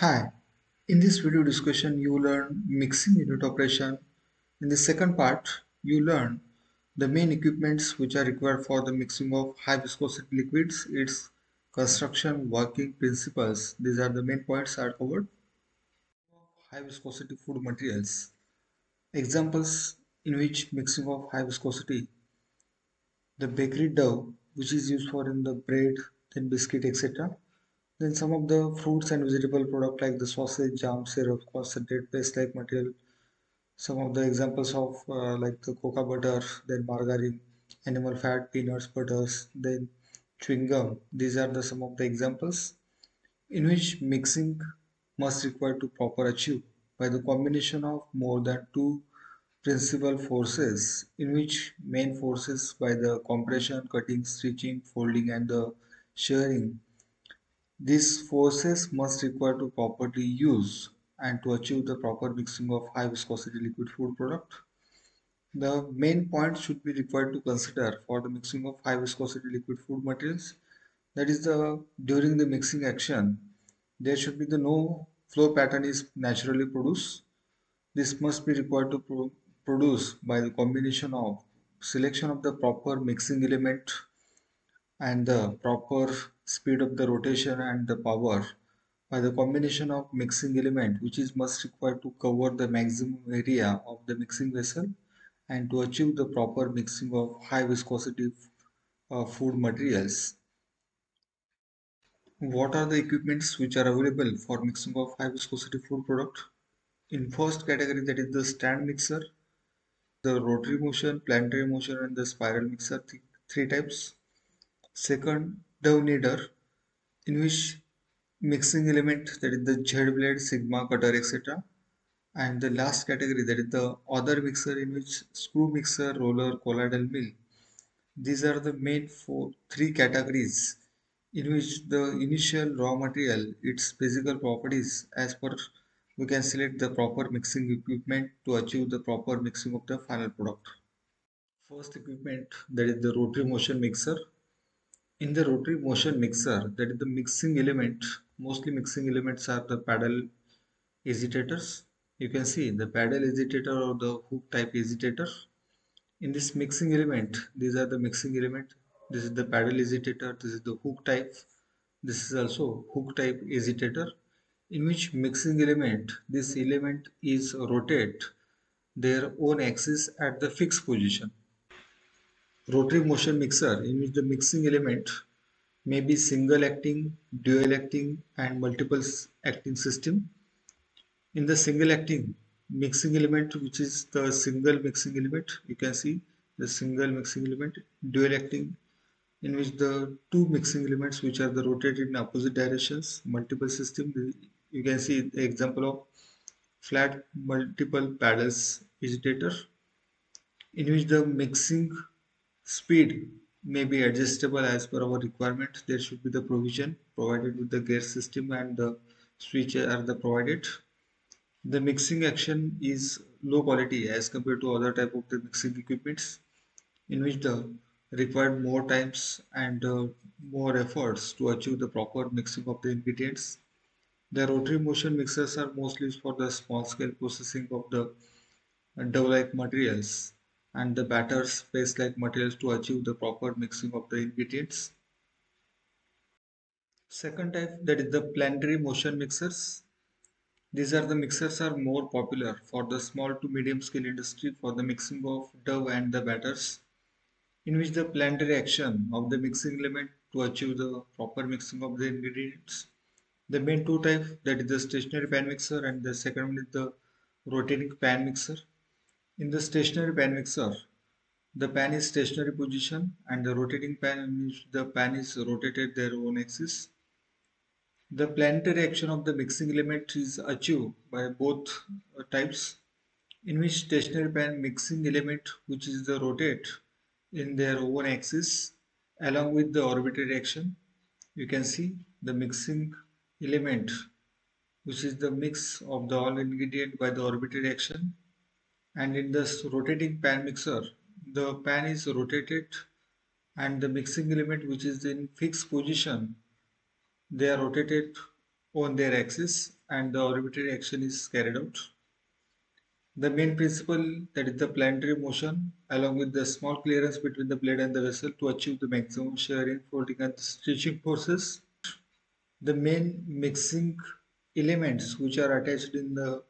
Hi, in this video discussion you learn mixing unit operation. In the second part you learn the main equipments which are required for the mixing of high viscosity liquids, its construction, working principles. These are the main points are covered. High viscosity food materials. Examples in which mixing of high viscosity. The bakery dough which is used for in the bread, then biscuit etc then some of the fruits and vegetable product like the sausage, jam, syrup, concentrate, paste-like material. Some of the examples of uh, like the cocoa butter, then margarine, animal fat, peanuts, butters, then chewing gum. These are the some of the examples in which mixing must require to proper achieve by the combination of more than two principal forces in which main forces by the compression, cutting, stitching, folding and the shearing these forces must require to properly use and to achieve the proper mixing of high viscosity liquid food product. The main point should be required to consider for the mixing of high viscosity liquid food materials. That is the during the mixing action, there should be the no flow pattern is naturally produced. This must be required to pro produce by the combination of selection of the proper mixing element and the proper speed of the rotation and the power by the combination of mixing element which is must required to cover the maximum area of the mixing vessel and to achieve the proper mixing of high viscosity uh, food materials. What are the equipments which are available for mixing of high viscosity food product? In first category that is the stand mixer, the rotary motion, planetary motion and the spiral mixer, th three types. Second, dough kneader, in which mixing element that is the Z blade, sigma, cutter, etc. And the last category that is the other mixer in which screw mixer, roller, colloidal mill. These are the main four three categories in which the initial raw material, its physical properties as per we can select the proper mixing equipment to achieve the proper mixing of the final product. First equipment that is the rotary motion mixer in the rotary motion mixer, that is the mixing element, mostly mixing elements are the paddle agitators. You can see the paddle agitator or the hook type agitator. In this mixing element, these are the mixing element. This is the paddle agitator, this is the hook type. This is also hook type agitator in which mixing element, this element is rotate their own axis at the fixed position rotary motion mixer in which the mixing element may be single acting, dual acting and multiple acting system. In the single acting mixing element which is the single mixing element you can see the single mixing element dual acting in which the two mixing elements which are the rotated in opposite directions multiple system you can see the example of flat multiple paddles agitator in which the mixing Speed may be adjustable as per our requirement. There should be the provision provided with the gear system and the switch are the provided. The mixing action is low quality as compared to other type of the mixing equipments in which the required more times and uh, more efforts to achieve the proper mixing of the ingredients. The rotary motion mixers are mostly used for the small scale processing of the dough-like materials and the batters paste-like materials to achieve the proper mixing of the ingredients. Second type that is the planetary motion mixers. These are the mixers are more popular for the small to medium scale industry for the mixing of dough and the batters in which the planetary action of the mixing element to achieve the proper mixing of the ingredients. The main two types that is the stationary pan mixer and the second one is the rotating pan mixer. In the stationary pan mixer, the pan is stationary position and the rotating pan which the pan is rotated their own axis. The planetary action of the mixing element is achieved by both uh, types in which stationary pan mixing element which is the rotate in their own axis along with the arbitrary action. You can see the mixing element which is the mix of the all ingredient by the arbitrary action and in this rotating pan mixer the pan is rotated and the mixing element which is in fixed position they are rotated on their axis and the arbitrary action is carried out. The main principle that is the planetary motion along with the small clearance between the blade and the vessel to achieve the maximum shearing, folding and stretching forces. The main mixing elements which are attached in the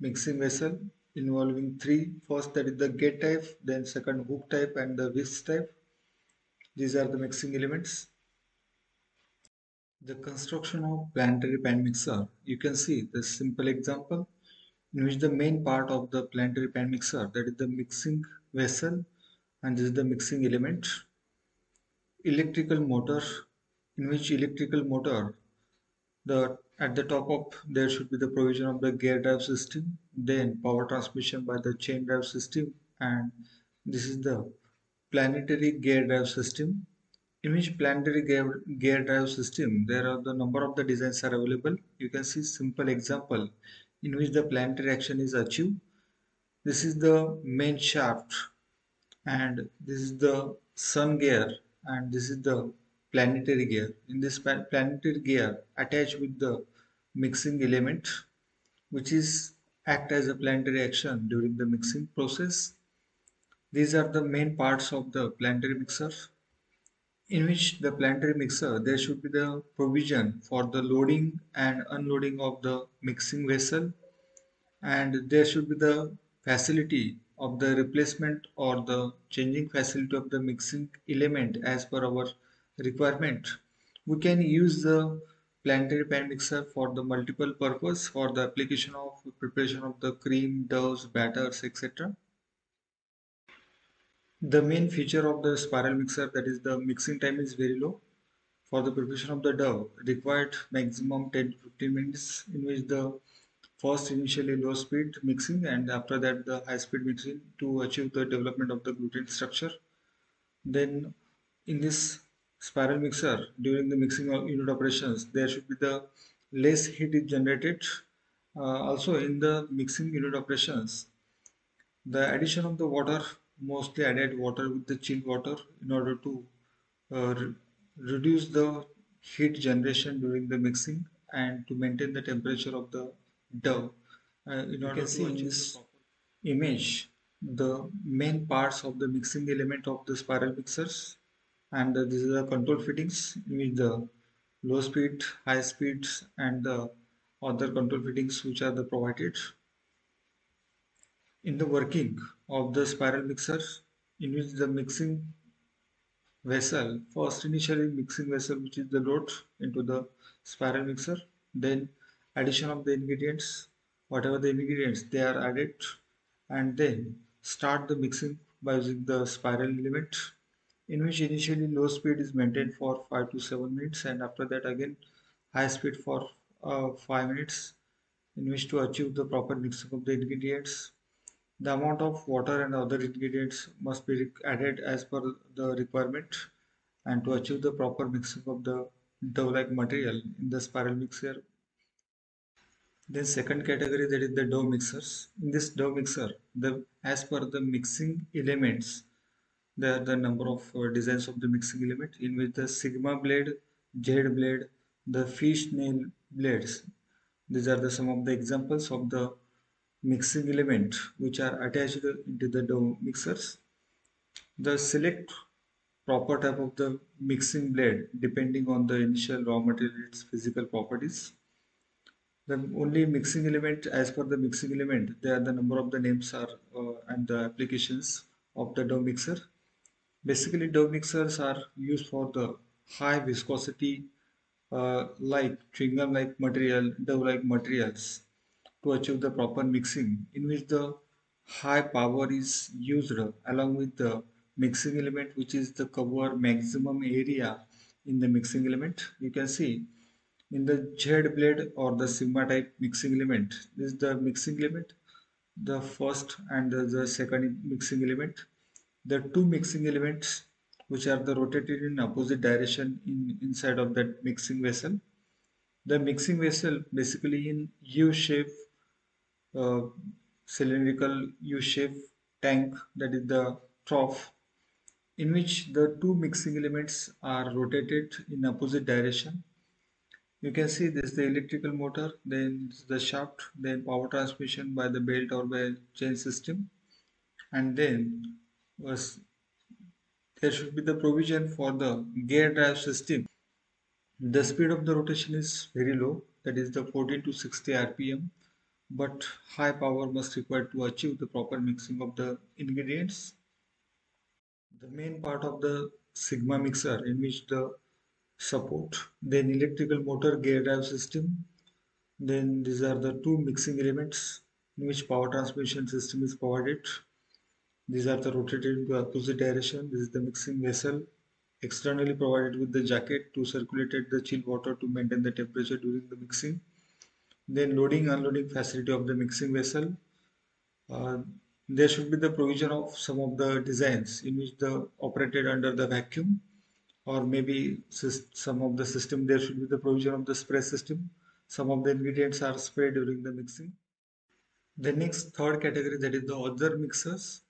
mixing vessel involving three. First that is the gate type, then second hook type and the whisk type. These are the mixing elements. The construction of planetary pan mixer. You can see the simple example in which the main part of the planetary pan mixer that is the mixing vessel and this is the mixing element electrical motor in which electrical motor the at the top of there should be the provision of the gear drive system then power transmission by the chain drive system and this is the planetary gear drive system in which planetary gear, gear drive system there are the number of the designs are available you can see simple example in which the planetary action is achieved. This is the main shaft and this is the sun gear and this is the planetary gear. In this planetary gear attached with the mixing element which is act as a planetary action during the mixing process. These are the main parts of the planetary mixer in which the planetary mixer there should be the provision for the loading and unloading of the mixing vessel and there should be the facility of the replacement or the changing facility of the mixing element as per our requirement we can use the planetary pan mixer for the multiple purpose for the application of preparation of the cream doughs batters etc the main feature of the spiral mixer that is the mixing time is very low. For the preparation of the dough required maximum 10 to 15 minutes in which the first initially low speed mixing and after that the high speed mixing to achieve the development of the gluten structure. Then in this spiral mixer during the mixing of unit operations there should be the less heat is generated. Uh, also in the mixing unit operations the addition of the water mostly added water with the chilled water in order to uh, re reduce the heat generation during the mixing and to maintain the temperature of the dough. Uh, in order to see in this image the main parts of the mixing element of the spiral mixers and these are the control fittings with the low speed, high speeds and the other control fittings which are the provided. In the working of the spiral mixer in which the mixing vessel first initially mixing vessel which is the load into the spiral mixer then addition of the ingredients whatever the ingredients they are added and then start the mixing by using the spiral element in which initially low speed is maintained for 5 to 7 minutes and after that again high speed for uh, 5 minutes in which to achieve the proper mixing of the ingredients the amount of water and other ingredients must be added as per the requirement and to achieve the proper mixing of the dough-like material in the spiral mixer. Then second category that is the dough mixers. In this dough mixer, the as per the mixing elements, there are the number of uh, designs of the mixing element in which the sigma blade, Z blade, the fishtail blades. These are the some of the examples of the mixing element which are attached into the dough mixers. The select proper type of the mixing blade depending on the initial raw material its physical properties. The only mixing element as per the mixing element there are the number of the names are uh, and the applications of the dough mixer. Basically dough mixers are used for the high viscosity uh, like chewing gum like material, dough like materials to achieve the proper mixing in which the high power is used along with the mixing element which is the cover maximum area in the mixing element. You can see in the Z blade or the sigma type mixing element this is the mixing element the first and the, the second mixing element the two mixing elements which are the rotated in opposite direction in inside of that mixing vessel. The mixing vessel basically in u shape uh, cylindrical U-shaped tank that is the trough in which the two mixing elements are rotated in opposite direction. You can see this is the electrical motor, then the shaft, then power transmission by the belt or by chain system, and then was there should be the provision for the gear drive system. The speed of the rotation is very low, that is the 14 to 60 rpm, but high power must required to achieve the proper mixing of the ingredients. The main part of the Sigma mixer in which the support, then electrical motor gear drive system, then these are the two mixing elements in which power transmission system is provided. These are the rotated into opposite direction. This is the mixing vessel externally provided with the jacket to circulate the chilled water to maintain the temperature during the mixing. Then loading unloading facility of the mixing vessel. Uh, there should be the provision of some of the designs in which the operated under the vacuum or maybe some of the system there should be the provision of the spray system some of the ingredients are sprayed during the mixing the next third category that is the other mixers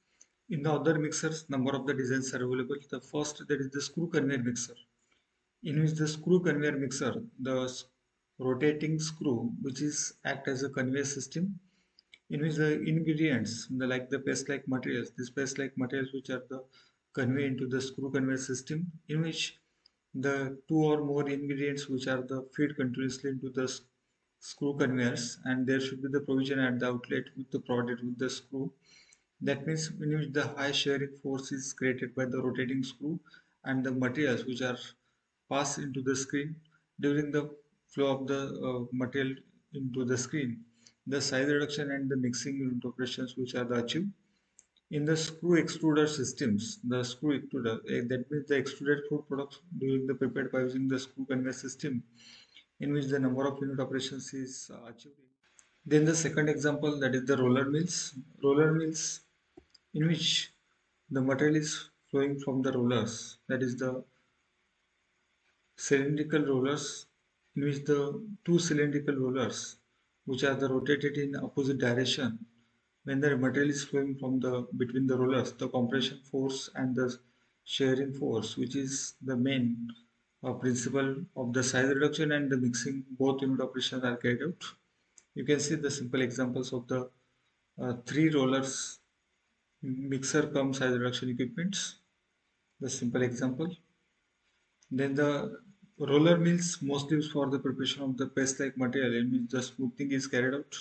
in the other mixers number of the designs are available. The first that is the screw conveyor mixer. In which the screw conveyor mixer the rotating screw which is act as a conveyor system in which the ingredients the like the paste like materials these paste like materials which are the convey into the screw conveyor system in which the two or more ingredients which are the feed continuously into the screw conveyors and there should be the provision at the outlet with the provided with the screw that means in which the high shearing force is created by the rotating screw and the materials which are passed into the screen during the flow of the uh, material into the screen the size reduction and the mixing unit operations which are achieved in the screw extruder systems, the screw extruder, uh, that means the extruded food products during the prepared by using the screw conveyor system, in which the number of unit operations is uh, achieved. Then the second example that is the roller mills. Roller mills in which the material is flowing from the rollers, that is the cylindrical rollers in which the two cylindrical rollers which are the rotated in opposite direction when the material is flowing from the between the rollers the compression force and the shearing force which is the main uh, principle of the size reduction and the mixing both unit operations are carried out. You can see the simple examples of the uh, three rollers mixer cum size reduction equipments. The simple example. Then the roller mills mostly used for the preparation of the paste like material in which the smoothing is carried out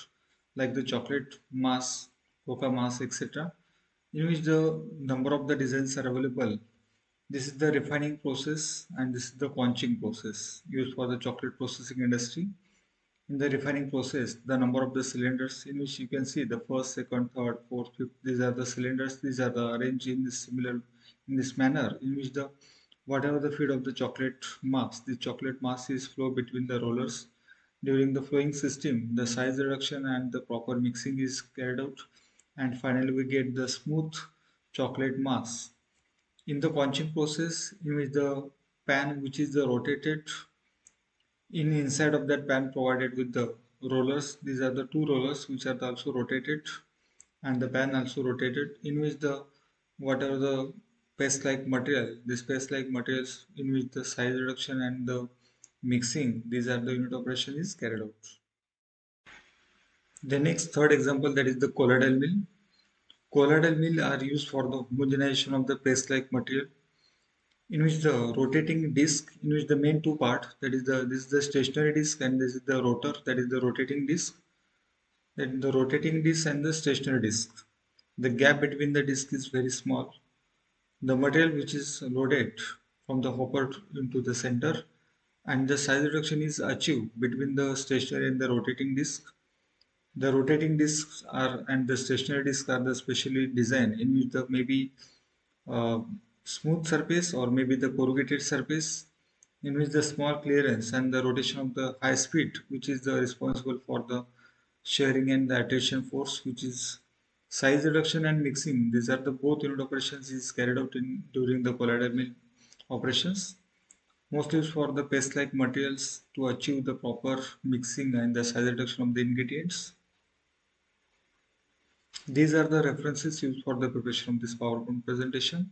like the chocolate mass cocoa mass etc in which the number of the designs are available. This is the refining process and this is the conching process used for the chocolate processing industry in the refining process the number of the cylinders in which you can see the first second third fourth fifth these are the cylinders these are the arranged in this similar in this manner in which the whatever the feed of the chocolate mass the chocolate mass is flow between the rollers during the flowing system the size reduction and the proper mixing is carried out and finally we get the smooth chocolate mass. In the conching process in which the pan which is the rotated in inside of that pan provided with the rollers. These are the two rollers which are also rotated and the pan also rotated in which the whatever the paste like material this paste like materials in which the size reduction and the mixing these are the unit operation is carried out. The next third example that is the colloidal mill. Colloidal mill are used for the homogenization of the paste-like material in which the rotating disc in which the main two part that is the this is the stationary disc and this is the rotor that is the rotating disc. Then the rotating disc and the stationary disc. The gap between the disc is very small. The material which is loaded from the hopper into the center and the size reduction is achieved between the stationary and the rotating disc. The rotating discs are and the stationary discs are the specially designed in which the maybe uh, smooth surface or maybe the corrugated surface in which the small clearance and the rotation of the high speed which is the responsible for the shearing and the attraction force which is size reduction and mixing. These are the both unit operations is carried out in during the colloidal mill operations. Mostly for the paste like materials to achieve the proper mixing and the size reduction of the ingredients. These are the references used for the preparation of this PowerPoint presentation.